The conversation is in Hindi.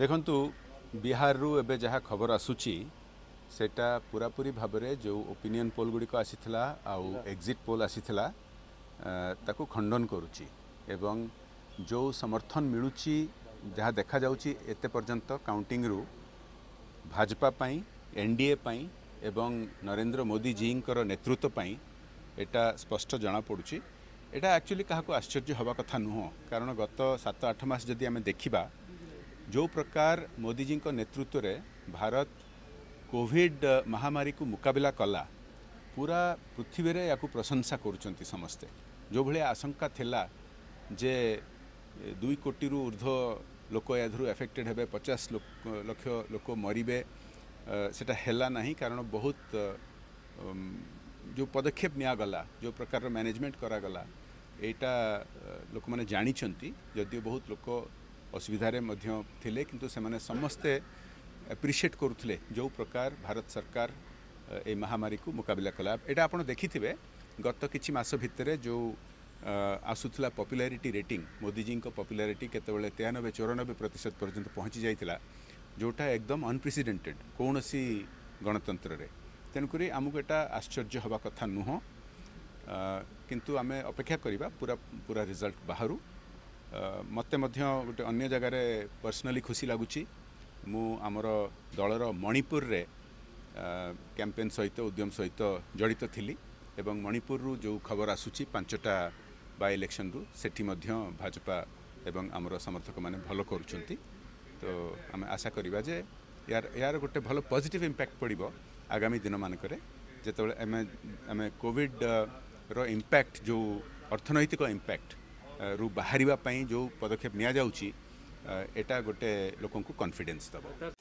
ଦେଖନ୍ତୁ ବିହାରରୁ ଏବେ ଯାହା ଖବର ଆସୁଛି ସେଇଟା ପୁରାପୁରି ଭାବରେ ଯେଉଁ ଓପିନିଅନ୍ ପୋଲ୍ ଗୁଡ଼ିକ ଆସିଥିଲା ଆଉ ଏକ୍ଜିଟ୍ ପୋଲ୍ ଆସିଥିଲା ତାକୁ ଖଣ୍ଡନ କରୁଛି ଏବଂ ଯେଉଁ ସମର୍ଥନ ମିଳୁଛି ଯାହା ଦେଖାଯାଉଛି ଏତେ ପର୍ଯ୍ୟନ୍ତ କାଉଣ୍ଟିଂରୁ ଭାଜପା ପାଇଁ ଏନ୍ ଡି ଏ ପାଇଁ ଏବଂ ନରେନ୍ଦ୍ର ମୋଦିଜୀଙ୍କର ନେତୃତ୍ୱ ପାଇଁ ଏଇଟା ସ୍ପଷ୍ଟ ଜଣାପଡ଼ୁଛି ଏଇଟା ଆକ୍ଚୁଆଲି କାହାକୁ ଆଶ୍ଚର୍ଯ୍ୟ ହେବା କଥା ନୁହଁ କାରଣ ଗତ ସାତ ଆଠ ମାସ ଯଦି ଆମେ ଦେଖିବା जो प्रकार मोदीजी नेतृत्व में भारत कोविड महामारी को मुकबिला कला पूरा पृथ्वी या प्रशंसा करते जो भाया आशंका थिला जे दुई कोटी ऊर्ध लोक याधर एफेक्टेड हे पचास लक्ष लोक मरवे से कारण बहुत जो पदक्षेप निगला जो प्रकार मैनेजमेंट गला, यहाँ लोक मैंने जानी जदि बहुत लोक असुविधे कि समस्ते एप्रिसीएट करुले जो प्रकार भारत सरकार ए महामारी को मुकबिला कला यहाँ आप देखिथे गत किस भितर जो आसूला पपुलारीटी रेटिंग मोदीजी पपुलारीटी के तेयानबे चौरानबे प्रतिशत पर्यटन पहुँची जाता जोटा एकदम अनप्रिसीडेटेड कौन सी गणतंत्र तेणुक आमको यहाँ आश्चर्य हवा कथा नुह कितु आम अपेक्षा करवा पूरा पूरा रिजल्ट बाहर ମୋତେ ମଧ୍ୟ ଗୋଟେ ଅନ୍ୟ ଜାଗାରେ ପର୍ସନାଲି ଖୁସି ଲାଗୁଛି ମୁଁ ଆମର ଦଳର ମଣିପୁରରେ କ୍ୟାମ୍ପେନ୍ ସହିତ ଉଦ୍ୟମ ସହିତ ଜଡ଼ିତ ଥିଲି ଏବଂ ମଣିପୁରରୁ ଯେଉଁ ଖବର ଆସୁଛି ପାଞ୍ଚଟା ବାଇ ଇଲେକ୍ସନ୍ରୁ ସେଠି ମଧ୍ୟ ଭାଜପା ଏବଂ ଆମର ସମର୍ଥକମାନେ ଭଲ କରୁଛନ୍ତି ତ ଆମେ ଆଶା କରିବା ଯେ ୟାର ଏହାର ଗୋଟେ ଭଲ ପଜିଟିଭ୍ ଇମ୍ପାକ୍ଟ ପଡ଼ିବ ଆଗାମୀ ଦିନମାନଙ୍କରେ ଯେତେବେଳେ ଆମେ ଆମେ କୋଭିଡ଼ର ଇମ୍ପାକ୍ଟ ଯେଉଁ ଅର୍ଥନୈତିକ ଇମ୍ପାକ୍ଟ रु बाहर जो पदक्षेप निया जाटा गोटे लोक कन्फिडेन्स दबा